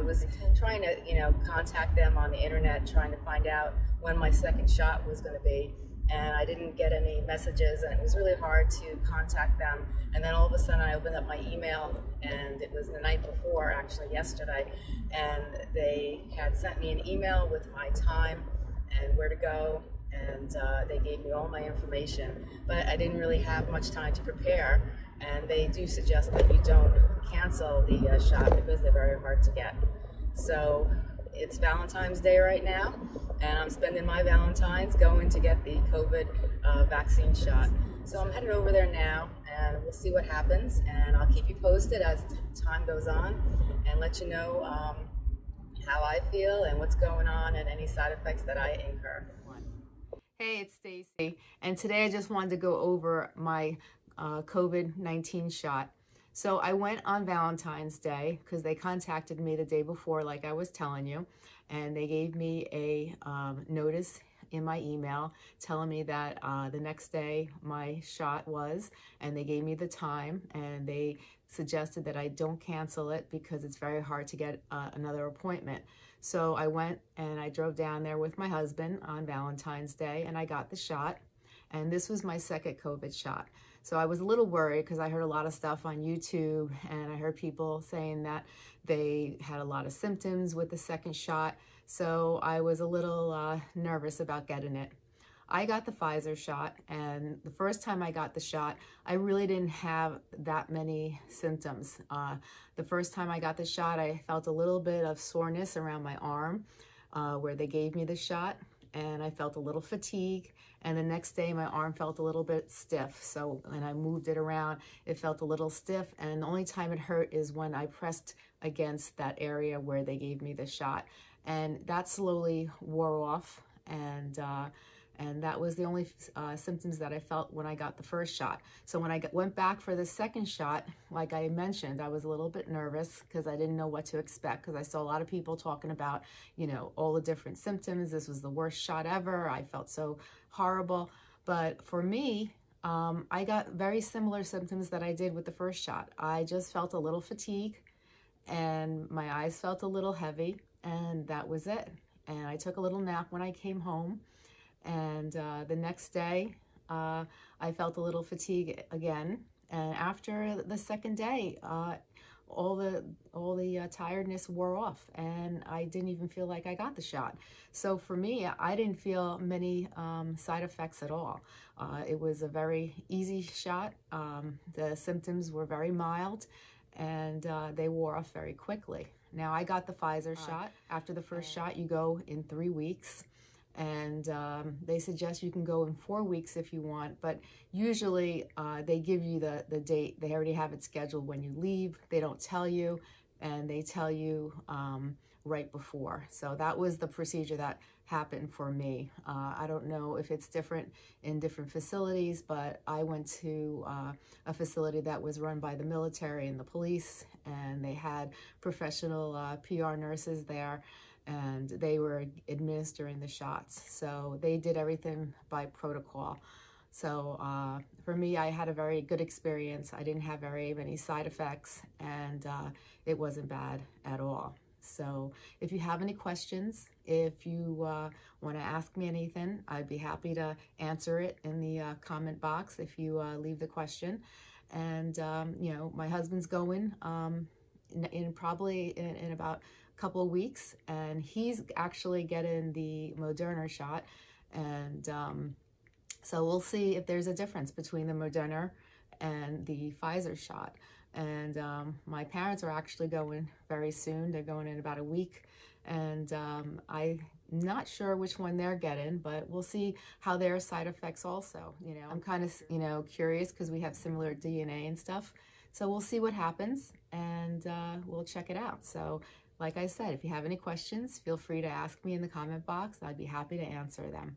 was trying to, you know, contact them on the internet, trying to find out when my second shot was going to be. And I didn't get any messages, and it was really hard to contact them. And then all of a sudden, I opened up my email, and it was the night before, actually yesterday, and they had sent me an email with my time and where to go and uh, they gave me all my information. But I didn't really have much time to prepare, and they do suggest that you don't cancel the uh, shot because they're very hard to get. So it's Valentine's Day right now, and I'm spending my Valentine's going to get the COVID uh, vaccine shot. So I'm headed over there now, and we'll see what happens, and I'll keep you posted as time goes on, and let you know um, how I feel and what's going on and any side effects that I incur. Hey, it's Stacey, and today I just wanted to go over my uh, COVID-19 shot. So I went on Valentine's Day because they contacted me the day before, like I was telling you, and they gave me a um, notice in my email telling me that uh, the next day my shot was, and they gave me the time, and they suggested that I don't cancel it because it's very hard to get uh, another appointment. So I went and I drove down there with my husband on Valentine's Day and I got the shot. And this was my second COVID shot. So I was a little worried because I heard a lot of stuff on YouTube and I heard people saying that they had a lot of symptoms with the second shot. So I was a little uh, nervous about getting it. I got the Pfizer shot, and the first time I got the shot, I really didn't have that many symptoms. Uh, the first time I got the shot, I felt a little bit of soreness around my arm uh, where they gave me the shot, and I felt a little fatigue. And the next day, my arm felt a little bit stiff. So when I moved it around, it felt a little stiff. And the only time it hurt is when I pressed against that area where they gave me the shot. And that slowly wore off. And uh, and that was the only uh, symptoms that I felt when I got the first shot. So when I got, went back for the second shot, like I mentioned, I was a little bit nervous because I didn't know what to expect because I saw a lot of people talking about, you know, all the different symptoms. This was the worst shot ever. I felt so horrible. But for me, um, I got very similar symptoms that I did with the first shot. I just felt a little fatigue and my eyes felt a little heavy and that was it. And I took a little nap when I came home and uh, the next day, uh, I felt a little fatigue again. And after the second day, uh, all the all the uh, tiredness wore off, and I didn't even feel like I got the shot. So for me, I didn't feel many um, side effects at all. Uh, it was a very easy shot. Um, the symptoms were very mild, and uh, they wore off very quickly. Now I got the Pfizer shot. After the first shot, you go in three weeks and um, they suggest you can go in four weeks if you want but usually uh, they give you the the date. They already have it scheduled when you leave. They don't tell you and they tell you um, right before. So that was the procedure that happened for me. Uh, I don't know if it's different in different facilities but I went to uh, a facility that was run by the military and the police and they had professional uh, PR nurses there and they were administering the shots. So they did everything by protocol. So uh, for me, I had a very good experience. I didn't have very many side effects and uh, it wasn't bad at all. So if you have any questions, if you uh, want to ask me anything, I'd be happy to answer it in the uh, comment box if you uh, leave the question. And, um, you know, my husband's going um, in, in, probably in, in about couple weeks and he's actually getting the Moderna shot. And um, so we'll see if there's a difference between the Moderna and the Pfizer shot. And um, my parents are actually going very soon. They're going in about a week. And um, I'm not sure which one they're getting but we'll see how their side effects also you know. I'm kind of you know curious because we have similar DNA and stuff. So we'll see what happens and uh, we'll check it out. So like I said, if you have any questions, feel free to ask me in the comment box. I'd be happy to answer them.